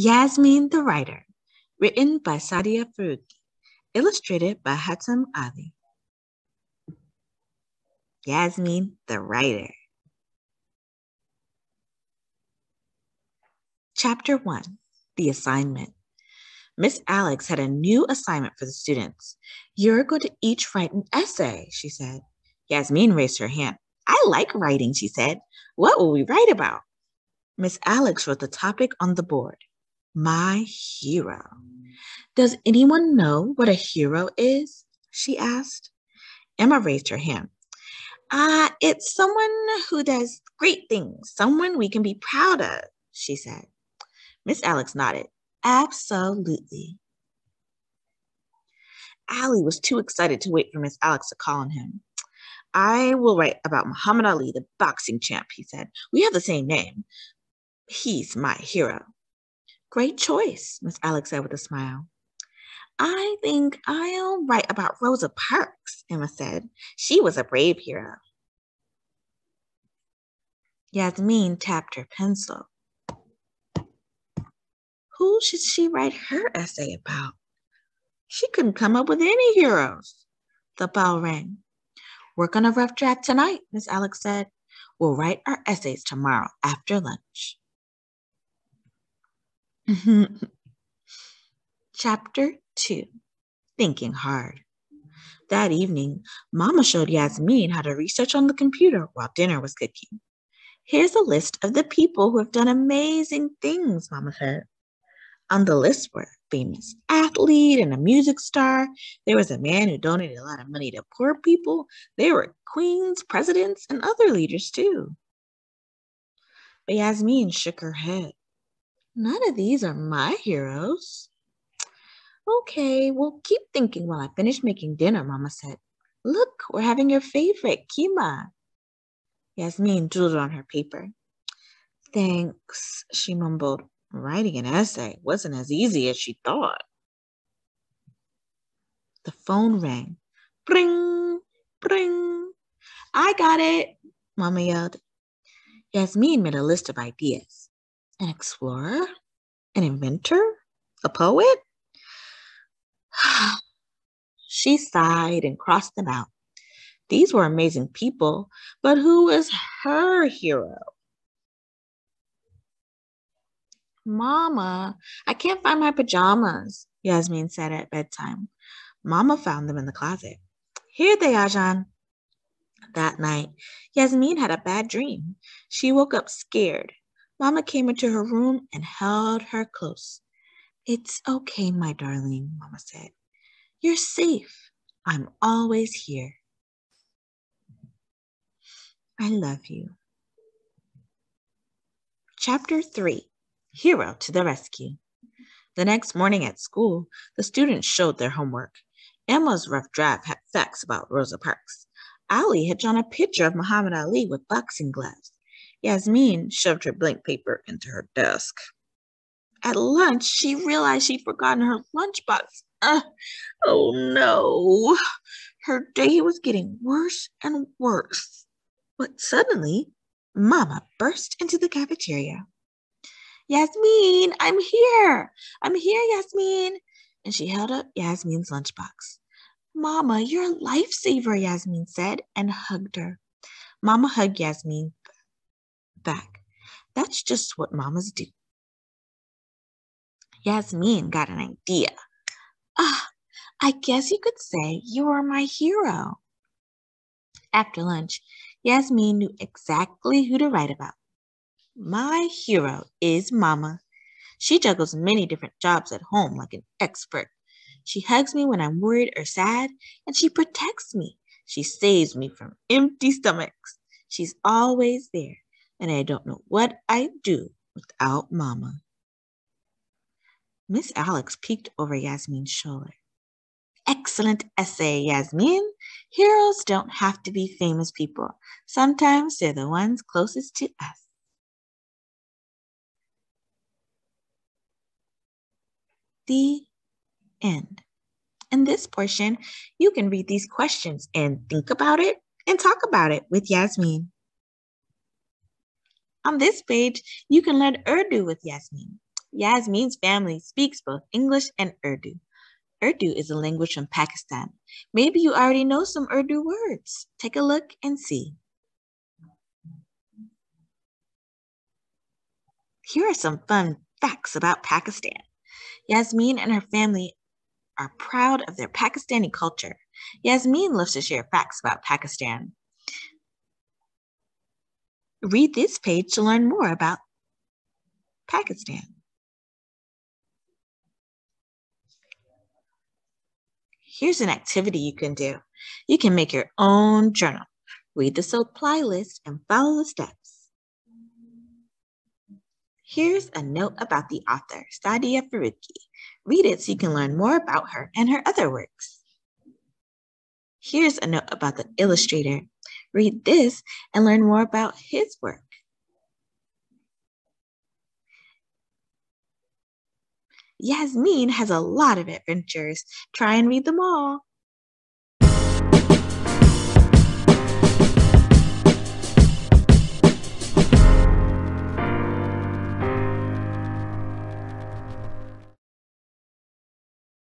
Yasmin the Writer, written by Saadia Faruqi, illustrated by Hatem Aly. Yasmin the Writer. Chapter 1 The Assignment. Miss Alex had a new assignment for the students. You're going to each write an essay, she said. Yasmin raised her hand. I like writing, she said. What will we write about? Miss Alex wrote the topic on the board my hero. Does anyone know what a hero is? She asked. Emma raised her hand. Ah, uh, it's someone who does great things, someone we can be proud of, she said. Miss Alex nodded. Absolutely. Ali was too excited to wait for Miss Alex to call on him. I will write about Muhammad Ali, the boxing champ, he said. We have the same name. He's my hero. Great choice, Miss Alex said with a smile. I think I'll write about Rosa Parks, Emma said. She was a brave hero. Yasmin tapped her pencil. Who should she write her essay about? She couldn't come up with any heroes. The bell rang. Work on a rough draft tonight, Miss Alex said. We'll write our essays tomorrow after lunch. Mm-hmm. Chapter 2 Thinking Hard. That evening, Mama showed Yasmin how to research on the computer while dinner was cooking. Here's a list of the people who have done amazing things, Mama said. On the list were a famous athlete and a music star. There was a man who donated a lot of money to poor people. There were queens, presidents, and other leaders too. But Yasmin shook her head. None of these are my heroes. Okay, well, keep thinking while I finish making dinner, Mama said. Look, we're having your favorite, keema. Yasmin doodled on her paper. Thanks, she mumbled. Writing an essay wasn't as easy as she thought. The phone rang. Bring, bring. I got it, Mama yelled. Yasmin made a list of ideas an explorer, an inventor, a poet? she sighed and crossed them out. These were amazing people, but who was her hero? Mama, I can't find my pajamas, Yasmin said at bedtime. Mama found them in the closet. Here they are, Jaan. That night, Yasmin had a bad dream. She woke up scared. Mama came into her room and held her close. It's okay, my darling, Mama said. You're safe. I'm always here. I love you. Chapter 3 Hero to the Rescue. The next morning at school, the students showed their homework. Emma's rough draft had facts about Rosa Parks. Ali had drawn a picture of Muhammad Ali with boxing gloves. Yasmin shoved her blank paper into her desk. At lunch, she realized she'd forgotten her lunchbox. Uh, oh no. Her day was getting worse and worse. But suddenly, Mama burst into the cafeteria. Yasmin, I'm here. I'm here, Yasmin. And she held up Yasmin's lunchbox. Mama, you're a lifesaver, Yasmin said and hugged her. Mama hugged Yasmin back. That's just what mamas do. Yasmin got an idea. Ah, I guess you could say you are my hero. After lunch, Yasmin knew exactly who to write about. My hero is Mama. She juggles many different jobs at home like an expert. She hugs me when I'm worried or sad, and she protects me. She saves me from empty stomachs. She's always there and I don't know what I'd do without Mama. Miss Alex peeked over Yasmin's shoulder. Excellent essay, Yasmin. Heroes don't have to be famous people. Sometimes they're the ones closest to us. The end. In this portion, you can read these questions and think about it and talk about it with Yasmin. On this page, you can learn Urdu with Yasmin. Yasmin's family speaks both English and Urdu. Urdu is a language from Pakistan. Maybe you already know some Urdu words. Take a look and see. Here are some fun facts about Pakistan. Yasmin and her family are proud of their Pakistani culture. Yasmin loves to share facts about Pakistan. Read this page to learn more about Pakistan. Here's an activity you can do. You can make your own journal. Read the supply list and follow the steps. Here's a note about the author, Saadia Faruqi. Read it so you can learn more about her and her other works. Here's a note about the illustrator. Read this and learn more about his work. Yasmin has a lot of adventures. Try and read them all.